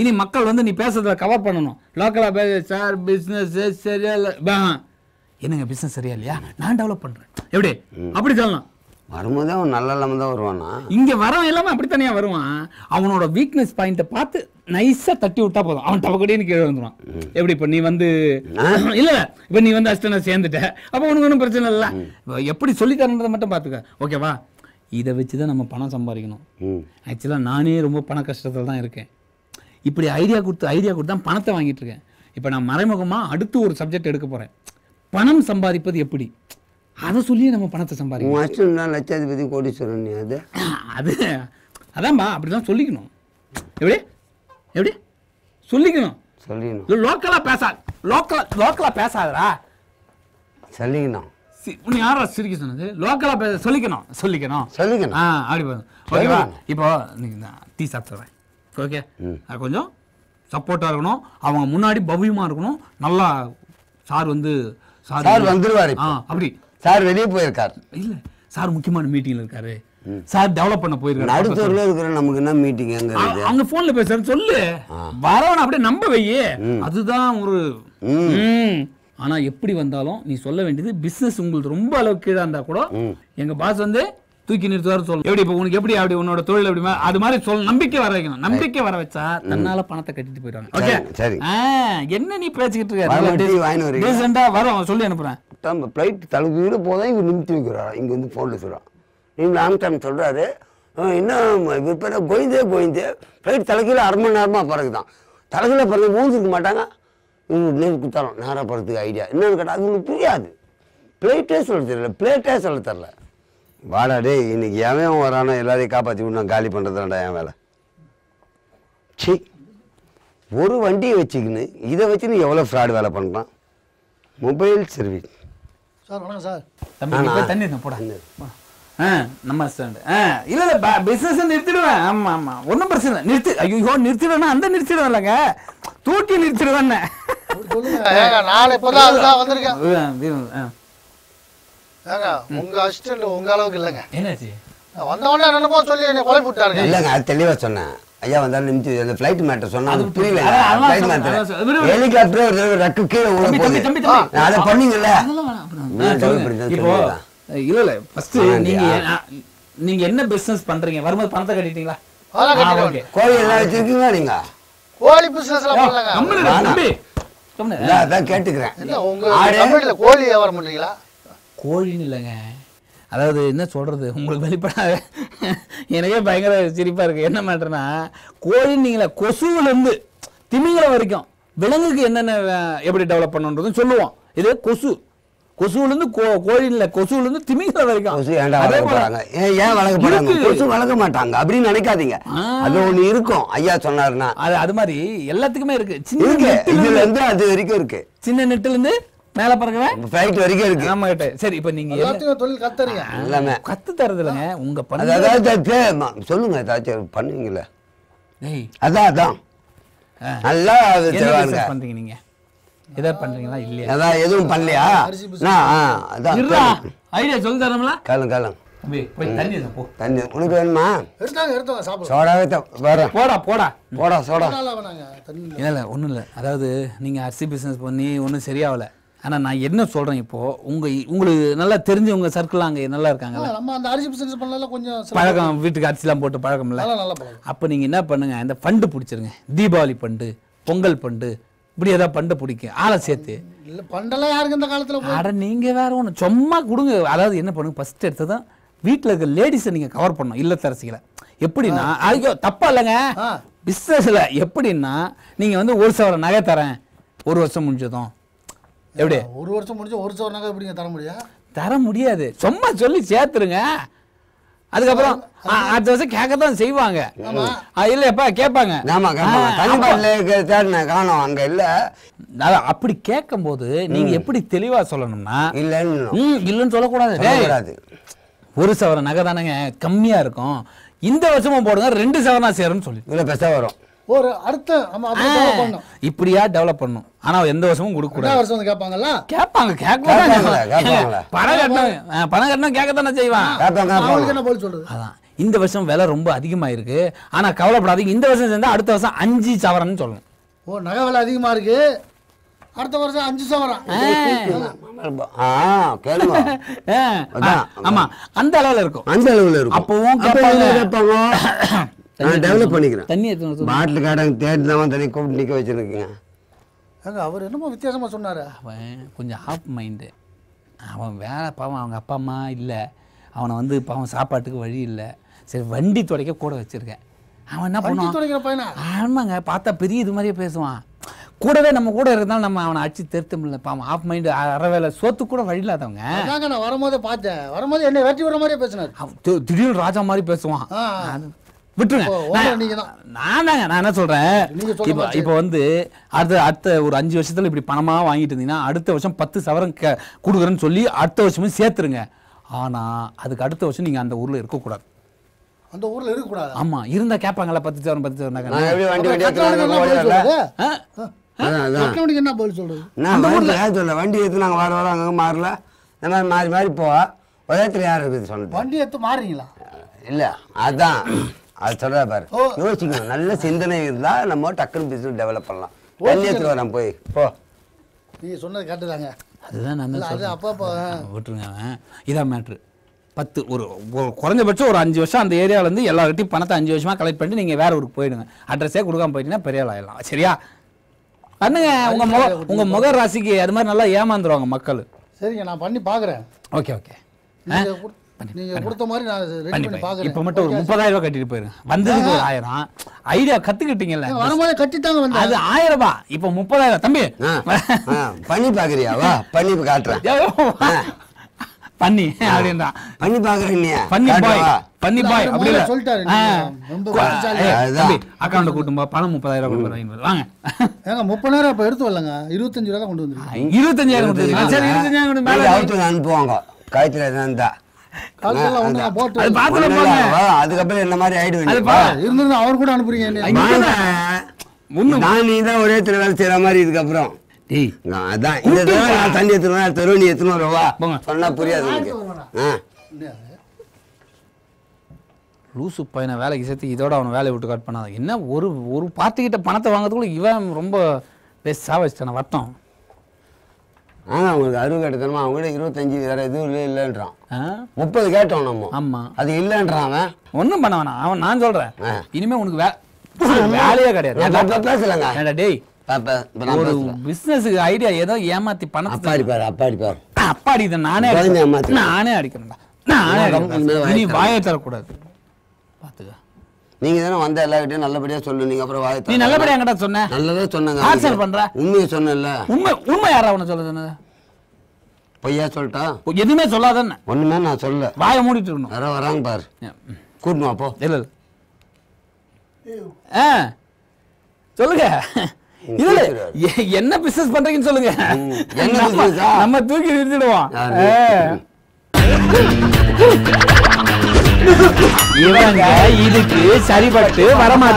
இனி மக்கள் வந்து நீ பேசுறத கவர் பண்ணணும். லோக்கலா பேச சார் பிசினஸ் சரியா இல்ல. என்னங்க பிசினஸ் சரியா இல்லையா நான் டெவலப் பண்றேன். எப்படி? அப்படி சொல்லலாம். வரும்போதே அவன் நல்ல இல்லாமல் தான் வருவானா? இங்க வரவன் எல்லாமே அப்படித்தானே வருவான். அவனோட வீக்னஸ் பாயிண்ட்டை பார்த்து நைஸா தட்டி விட்டா போதும். அவன் டபக்கடின்னு கீழே வந்துருவான் எப்படி? இப்ப நீ வந்து இல்ல இப்ப நீ வந்து அஸ்டனா சேர்ந்துட்ட. அப்ப உனக்கு ஒன்றும் பிரச்சனை இல்ல. எப்படி சொல்லி தரன்றதை மட்டும் பாத்துக்க ஓகேவா இதை வச்சு தான் நம்ம பணம் சம்பாதிக்கணும். ஆக்சுவலாக நானே ரொம்ப பண கஷ்டத்தில் தான் இருக்கேன். இப்படி ஐடியா கொடுத்து ஐடியா கொடுத்து தான் பணத்தை வாங்கிட்டு இருக்கேன். இப்போ நான் மறைமுகமாக அடுத்து ஒரு சப்ஜெக்ட் எடுக்க போகிறேன் பணம் சம்பாதிப்பது எப்படி? அதை சொல்லியே நம்ம பணத்தை சம்பாதிக்கணும். தான் லட்சாதிபதி கோடீஸ்வரன் அது? அது அதான்பா அப்படி தான் சொல்லிக்கணும். எப்படி? எப்படி? சொல்லிக்கணும். சொல்லிக்கணும். லோக்கலாக பேசா லோக்கலா லோக்கலாக பேசாதடா. சொல்லிக்கணும். உன்னை யாரா சிரிக்க சொன்னது? லோக்கலாக பேச சொல்லிக்கணும் சொல்லிக்கணும். சொல்லிக்கணும். ஆ அப்படி போதும். ஓகேவா இப்போ டீ சாப்பிட்றேன் ஓகே கொஞ்சம் சப்போர்ட்டாக இருக்கணும். அவங்க முன்னாடி பவ்யமாக இருக்கணும். நல்லா சார் வந்து சார் வந்துருவாரு ஆ அப்படி. சார் வெளியே போயிருக்கார். இல்ல சார் முக்கியமான மீட்டிங்ல இருக்காரு. சார் டெவலப் பண்ண போயிருக்காரு. நடுத்தூர்ல இருக்கிற நமக்கு என்ன மீட்டிங் எங்க அவங்க போன்ல பேசுறது சொல்லு. வரவன அப்படியே நம்ப வையே. அதுதான் ஒரு ம். ஆனா எப்படி வந்தாலும் நீ சொல்ல வேண்டியது பிசினஸ் உங்களுக்கு ரொம்ப அளவுக்கு கீழே இருந்தா கூட எங்க பாஸ் வந்து தூக்கி நிறுத்துவாரு சொல்லணும். எப்படி இப்போ உனக்கு எப்படி அப்படி உன்னோட தொழில் எப்படி மா- அது மாதிரி சொல் நம்பிக்கை வர வைக்கணும். நம்பிக்கை வர வச்சா தன்னால பணத்தை கட்டிட்டு போயிடுவாங்க. ஓகே சரி. என்ன நீ பேசிக்கிட்டு இருக்க? வரும். சொல்லி அனுப்புறேன். ஃப்ளைட் தழுவிட போதான் இவர் நிமித்தி வைக்கிறாரா இங்கே வந்து ஃபோனில் சொல்கிறான் நீங்கள் லாங் டைம் சொல்கிறாரு இன்னும் பேர் கோயிந்தே கோயிந்தே ஃப்ளைட் தலைக்கீழ அரை மணி நேரமாக பறகுதான் தலைக்கீழ பறந்து மூஞ்சிருக்க மாட்டாங்க. நேர் குத்தாரம் நேராக பறதுக்கு ஐடியா என்னன்னு கேட்டால் அது உங்களுக்கு புரியாது. பிளேட்டே சொல்ல தெரியல. பிளேட்டே சொல்ல தெரில வாடா டேய் இன்னைக்கு எவன் வரானோ எல்லாரையும் காப்பாற்றி விட்டு நான் காலி பண்ணுறதுடா என் வேலை. சி ஒரு வண்டியை வச்சுக்கின்னு இதை வச்சு நீ எவ்வளோ ஃப்ராடு வேலை பண்ணுறான் மொபைல் சர்வீஸ் சார் வணக்கம் சார். தம்பி தண்ணி போடா. நம்ம ஸ்டாண்ட் இல்ல இல்ல பிசினஸ் நிறுத்திடுவேன். ஆமா ஆமா. ஒன்றும் பிரச்சனை இல்லை. நிறுத்தி. ஐயோ நிறுத்திடுவேன் அந்த நிறுத்திடுவேன் இல்லைங்க தூக்கி நிறுத்திடுவேன் சொல்லுங்க ஏங்க நான் இப்போதான் அதுதான் வந்திருக்கேன். ஏங்க உங்க அசிஸ்டன்ட் உங்க அளவுக்கு இல்லைங்க. என்னாச்சு? நான் வந்த உடனே என்னமோ சொல்லி என்னை கொலை விட்டாருங்க இல்லைங்க அது தெளிவாக சொன்னேன். ஐயா வந்தாலும் நிமித்தி அந்த ஃப்ளைட் மேட்டர் சொன்னா புரியல. Flight matter. ஹெலிகாப்டர் ஒரு ரக்கு கீழே. அதை பண்ணீங்கல்ல இப்போ சொல்லுங்க. இல்ல இல்ல. ஃபர்ஸ்ட் ஆ, நீங்க நீங்க என்ன பிசினஸ் பண்றீங்க? வரும்போது பணத்தை கட்டிட்டீங்களா. கோழி எல்லாம் வச்சிருக்கீங்களா நீங்க? கோழி பிசினஸ் எல்லாம் பண்ணலங்க. அதான் கேட்டுக்கிறேன். கோழி வியாபாரம் பண்றீங்களா? கோழின்னு இல்லைங்க. அதாவது என்ன சொல்றது? உங்களுக்கு வெளிப்படாத எனக்கே பயங்கர சிரிப்பா இருக்கு. என்ன மேட்டர்னா கோழின்னீங்களா கொசுவுல இருந்து திமிங்கலம் வரைக்கும் விலங்குக்கு என்னென்ன எப்படி டெவலப் பண்ணணுன்றதும் சொல்லுவோம். இது கொசு. கொசுவுல இருந்து கோ கொசுவுல இருந்து திமிங்கலம் வரைக்கும். கொசு ஏன்டா வளர்க்க போறாங்க? ஏன் ஏன் வளர்க்க போறாங்க? இருக்கு. கொசு வளர்க்க மாட்டாங்க அப்படின்னு நினைக்காதீங்க. அது ஒண்ணு இருக்கும். ஐயா சொன்னாருன்னா. அது அது மாதிரி எல்லாத்துக்குமே இருக்கு. சின்ன இருக்கு. நெட்டுல இதுல இருந்து இருந்து அது வரைக்கும் இருக்கு. சின்ன நெட்டுல இருந்து மேல பறக்கவே? ஃப்ளைட் வரைக்கும் இருக்கு. நம்ம கிட்ட சரி இப்ப நீங்க என்ன- எல்லாத்தையும் தொழில் கத்துறீங்க. எல்லாமே. கத்து தரது இல்லைங்க உங்க அது பண்ண அதாவது சொல்லுங்க. ஏதாச்சும் பண்ணுவீங்களே? அதான் அதான். நல்லா செய்வாங்க business பண்றீங்க நீங்க ஏதாவது பண்றீங்களா இல்லையா? அதான் எதுவும் பண்ணலையா? நான் அதான் ஐடியா சொல்லி தரம்ல தம்பி போய் தண்ணி உனக்கு வேணுமா? வரேன் போடா போடா. போடா சோடா. இல்லை. இல்லை ஒன்றும் இல்லை. அதாவது நீங்கள் அரிசி பிஸ்னஸ் பண்ணி ஒன்றும் சரியாகல ஆனால் நான் என்ன சொல்கிறேன் இப்போது உங்கள் உங்களுக்கு நல்லா தெரிஞ்சவங்க சர்க்கிள் அங்கே நல்லா இருக்காங்கல்ல? ஆ, நம்ம அந்த அரிசி பிசினஸ் பண்ணல கொஞ்சம் சில- பழக்கம் வீட்டுக்கு அரிசிலாம் போட்டு பழக்கம் இல்லை நல்லா நல்லா பழக்கம். அப்போ நீங்கள் என்ன பண்ணுங்க இந்த ஃபண்டு பிடிச்சிருங்க. தீபாவளி ஃபண்டு பொங்கல் ஃபண்டு இப்படி ஏதாவது ஃபண்டு பிடிக்கும். ஆளை சேர்த்து. இல்ல பண்டெல்லாம் யாருக்கு இந்த காலத்துல அட நீங்கள் வேற ஒன்று சும்மா கொடுங்க. அதாவது என்ன பண்ணுங்க ஃபஸ்ட் எடுத்ததான் வீட்டில் இருக்க லேடிஸை நீங்கள் கவர் பண்ணணும் இல்லத்தரசிகளை. எப்படின்னா ஐயோ தப்பா இல்லைங்க. பிஸ்னஸில் எப்படின்னா நீங்கள் வந்து ஒரு சவர நகை தரேன். ஒரு வருஷம் முடிஞ்சதும். எப்படி? ஒரு வருஷம் முடிஞ்சு ஒரு சவர் நகை எப்படிங்க தர முடியும்? தர முடியாது. சும்மா சொல்லி சேர்த்துருங்க. அதுக்கப்புறம் அடுத்த வருஷம் கேட்க தான் செய்வாங்க ஆ, இல்லையப்பா கேட்பாங்க. காணோம் அங்க இல்ல. அப்படி கேட்கும்போது நீங்க எப்படி தெளிவா சொல்லணும்னா இல்லைன்னு இல்லைன்னு சொல்லக்கூடாது. ஒரு சவர நகை தானேங்க. கம்மியா இருக்கும். இந்த வருஷமும் போடுங்க ரெண்டு சவரனா சேரும்னு சொல்லி இதுல பெருசா வரும். ஒரு அடுத்த நம்ம அப்படி டெவலப் பண்ணணும். இப்படியா டெவலப் பண்ணும் ஆனா எந்த வருஷமும் கொடுக்க கூடாது. வருஷம் வந்து கேட்பாங்கல்ல? கேட்பாங்க கேட்க கேட்பாங்களா? பணம் கட்டணும் பணம் கட்டணும் கேட்கத்தானே செய்வான். கேட்பாங்க அவங்களுக்கு என்ன சொல்றது? அதான். இந்த வருஷம் விலை ரொம்ப அதிகமாயிருக்கு. ஆனா கவலைப்படாதீங்க இந்த வருஷம் சேர்ந்தா அடுத்த வருஷம் அஞ்சு சவரன்னு சொல்லணும் ஓ நகை விலை அதிகமா இருக்கு. அடுத்த வருஷம் அஞ்சு சவரம். ஆமா அந்த அளவுல இருக்கும். அந்த அளவுல இருக்கும். அப்பவும் அப்ப கேட்பாங்க. நான் டெவலப் பண்ணிக்கிறேன். தண்ணி சொல்லு. பாட்டில் காரங்க தேடி தான் தண்ணி கூப்பிட்டு நிற்க வச்சிருக்கீங்க. ஏங்க அவர் என்னமோ வித்தியாசமா சொன்னாரு. அவன் கொஞ்சம் ஆஃப் மைண்டு அவன் வேலை பாவம் அவங்க அப்பா அம்மா இல்லை. அவனை வந்து பாவம் சாப்பாட்டுக்கு வழி இல்லை. சரி வண்டி துடைக்க கூட வச்சிருக்கேன். அவன் என்ன வண்டி பண்ணுவான்? துடைக்கிற பையனா? ஆமாங்க பார்த்தா பெரிய இது மாதிரியே பேசுவான். கூடவே நம்ம கூட இருந்தாலும் நம்ம அவனை அடிச்சு திருத்த முடியல. பாவம் ஆஃப் மைண்டு அரை வேலை சோத்து கூட வழி இல்லாதவங்க. அதாங்க நான் வரும்போதே பார்த்தேன். வரும்போது என்னை வெட்டி விடுற மாதிரியே பேசினாரு. திடீர்னு ராஜா மாதிரி பேசுவான். விட்டுருங்க. நான்- நீங்க தான். நான் தாங்க நான் என்ன சொல்றேன்? இப்போ இப்போ வந்து அடுத்த அடுத்த ஒரு அஞ்சு வருஷத்துல இப்படி பணமா வாங்கிட்டு இருந்தீங்கன்னா அடுத்த வருஷம் பத்து சவரம் க- கொடுக்குறேன்னு சொல்லி அடுத்த வருஷமும் சேர்த்துருங்க. ஆனா அதுக்கு அடுத்த வருஷம் நீங்க அந்த ஊர்ல இருக்கக்கூடாது. அந்த ஊர்ல இருக்கக்கூடாது? ஆமா இருந்தா கேட்பாங்கல்ல பத்து சவரம் பத்து சவரம் என்ன பதில் சொல்றது? நான் சொல்ல வண்டி எடுத்து நாங்கள் வார வாரம் அங்கே மாறல. இந்த மாதிரி மாறி மாறி போவா. உலகத்தில் யார் இருக்குது சொல்லுது வண்டி எடுத்து மாறுறீங்களா? இல்லை அதான். அது சொல்கிறா பாரு. ஓ. யோசிக்கணும். நல்ல சிந்தனை இருந்தால் நம்ம டக்குன்னு பிஸ்னஸ் டெவலப் பண்ணலாம். தண்ணி எடுத்து வரேன் போய். போ. நீங்க சொன்னது கரெக்டு அதுதான் நான் அது ஆ. விட்டுருங்க அவன். இதான் மேட்ரு பத்து ஒரு குறைஞ்சபட்சம் ஒரு அஞ்சு வருஷம் அந்த ஏரியால இருந்து எல்லார்கிட்டையும் பணத்தை அஞ்சு வருஷமா கலெக்ட் பண்ணிட்டு நீங்க வேற ஊருக்கு போயிடுங்க. அட்ரஸே கொடுக்காம போயிட்டீங்கன்னா பெரிய ஆள் ஆயிடலாம். சரியா? பண்ணுங்க. உங்க முக உங்க முக ராசிக்கு அது மாதிரி நல்லா ஏமாந்துருவாங்க மக்கள். சரிங்க நான் பண்ணி பார்க்குறேன் ஓகே ஓகே. நீங்க குடு- நீங்க கொடுத்த மாதிரி நான் ரெடி பண்ணி பண்ணி இப்போ மட்டும் ஒரு முப்பதாயிரம் ரூபாய் கட்டிட்டு போயிருங்க வந்ததுக்கு ஒரு ஆயிரம். ஐடியா கத்துக்கிட்டீங்கல்ல. வரும்போதே கட்டித்தாங்க வந்தேன். அது ஆயிரம் ரூபாய். இப்போ முப்பதாயிரம். தம்பி. பண்ணி பார்க்குறியா வா பண்ணி காட்டுறேன். பண்ணி அப்படின்றான் பண்ணி பார்க்குறேன் நீ. பண்ணி பாய். பண்ணி பாய் அப்படி சொல்லிட்டாரு, அக்கௌண்ட் கூட்டும் போ பணம் முப்பதாயிரம் ரூபாய் கொடுக்குறேன் வாங்க. ஏங்க முப்பதாயிரம் இப்போ எடுத்து வரலங்க. இருபத்தஞ்சு ரூபா தான் கொண்டு வந்துருக்கீங்க இருபத்தஞ்சாயிரம் இருபத்தஞ்சாயிரம் கொண்டு மேல அனுப்புவாங்க. கழுத்தில் இருந்தா அதுக்கப்புறம் என்ன மாதிரி ஆயிடுவேன் இருந்திருந்தா அவர் கூட அனுப்புறீங்க நான் நீ தான் ஒரே இடத்துல வேலை செய்யற மாதிரி இதுக்கப்புறம். டேய். நான் அதான். இந்த தடவை நான் தண்ணி எடுத்துருவேன் தெருவு நீ எடுத்துன்னு வருவா போங்க. சொன்னா புரியாது ஆ? லூசு பையனை வேலைக்கு சேர்த்து இதோட அவனை வேலையை விட்டு கட் பண்ணாத. என்ன ஒரு ஒரு பார்ட்டிக்கிட்ட பணத்தை வாங்குறதுக்குள்ள இவன் ரொம்ப பெஸ்ட் சாவச்சிட்டான வட்டம். ஆனா அவங்களுக்கு அறுபது கேட்டதனமா அவங்க கூட இருபத்தஞ்சு வேற எதுவும் இல்லை இல்லைன்றான்? முப்பது கேட்டோம் நம்ம. ஆமா. அது இல்லைன்றான் அவன். ஒண்ணும் பண்ண வேணாம். அவன் நான் சொல்றேன். ஆ. இனிமே உனக்கு வே வேலையே கிடையாது. பேசலங்க? டேய். ஒரு. பிசினஸுக்கு ஐடியா ஏதோ ஏமாத்தி பணத்தை அப்பாடி பாரு அப்பாடி பாரு. அப்பாடி இதை நானே. நானே அடிக்கிறேன்டா. நானே அடிக்கிறேன். இனிமேல் இனி வாயை தரக்கூடாது பாத்துக்க. நீங்க தானே வந்த எல்லார்கிட்டயும் நல்லபடியா சொல்லு. நீங்க அப்புறம் வாயை நீ. நல்லபடியா என்கிட்ட சொன்ன? நல்லதே சொன்னங்க. ஆன்சர் பண்ற? உண்மையை சொன்னேன்ல. உண்மை உண்மை யாரா உன சொல்ல சொன்னது? பொய்யா சொல்லிட்டா? எதுவுமே சொல்லாதன்னு. ஒண்ணுமே நான் சொல்ல வாயை மூடிட்டு இருக்கணும். யாரோ வராங்க பாரு. கூட்டணும் அப்போ இல்ல ஆ சொல்லுங்க. எ- என்ன பிசினஸ் பண்றீங்கன்னு சொல்லுங்க. நம்ம- தூக்கி நிறுத்திடுவோம். இவங்க இதுக்கு சரிபட்டு வரமாட்டாங்க